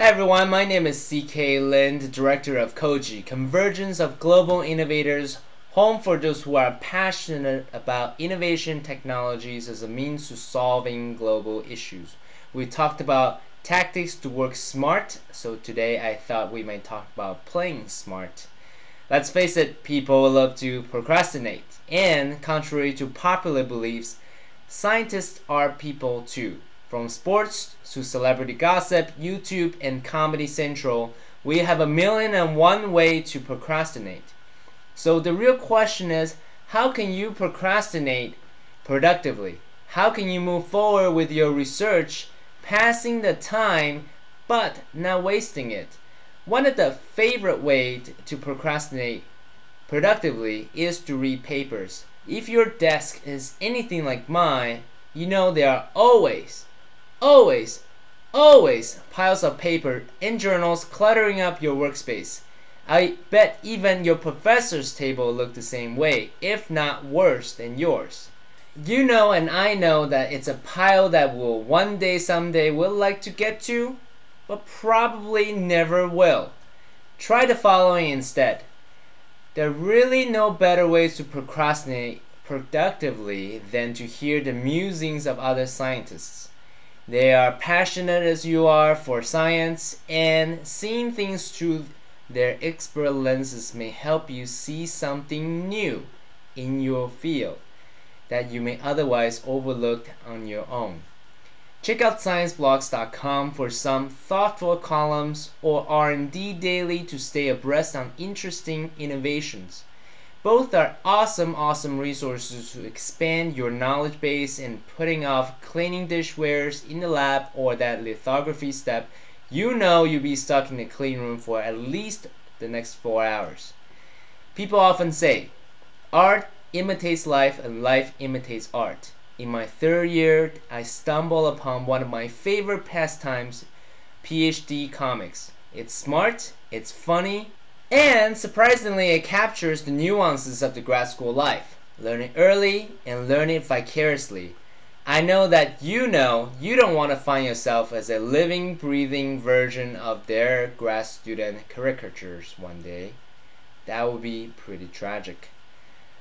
Hi everyone, my name is CK Lin, director of CoGI, Convergence of Global Innovators, home for those who are passionate about innovation technologies as a means to solving global issues. We talked about tactics to work smart, so today I thought we might talk about playing smart. Let's face it, people love to procrastinate, and contrary to popular beliefs, scientists are people too. From sports to celebrity gossip, YouTube, and Comedy Central, we have a million and one way to procrastinate. So the real question is how can you procrastinate productively? How can you move forward with your research, passing the time but not wasting it? One of the favorite ways to procrastinate productively is to read papers. If your desk is anything like mine, you know there are always always, always piles of paper and journals cluttering up your workspace. I bet even your professor's table looked the same way, if not worse than yours. You know and I know that it's a pile that will one day someday will like to get to, but probably never will. Try the following instead. There are really no better ways to procrastinate productively than to hear the musings of other scientists. They are passionate as you are for science, and seeing things through their expert lenses may help you see something new in your field that you may otherwise overlook on your own. Check out scienceblogs.com for some thoughtful columns or R&D daily to stay abreast on interesting innovations. Both are awesome, awesome resources to expand your knowledge base and putting off cleaning dishwares in the lab or that lithography step. You know you'll be stuck in the clean room for at least the next four hours. People often say, art imitates life and life imitates art. In my third year, I stumbled upon one of my favorite pastimes, PhD comics. It's smart, it's funny, and surprisingly, it captures the nuances of the grad school life. Learn it early and learn it vicariously. I know that you know you don't want to find yourself as a living, breathing version of their grad student caricatures one day. That would be pretty tragic.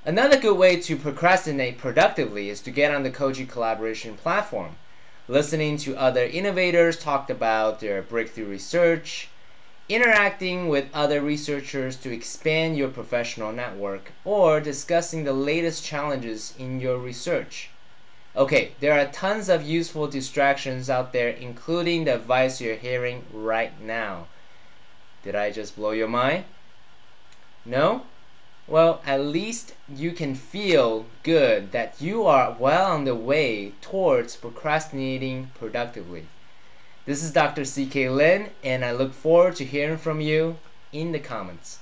Another good way to procrastinate productively is to get on the CoGI collaboration platform. Listening to other innovators talk about their breakthrough research, interacting with other researchers to expand your professional network, or discussing the latest challenges in your research. Okay, there are tons of useful distractions out there, including the advice you're hearing right now. Did I just blow your mind? No? Well, at least you can feel good that you are well on the way towards procrastinating productively. This is Dr. CK Lin, and I look forward to hearing from you in the comments.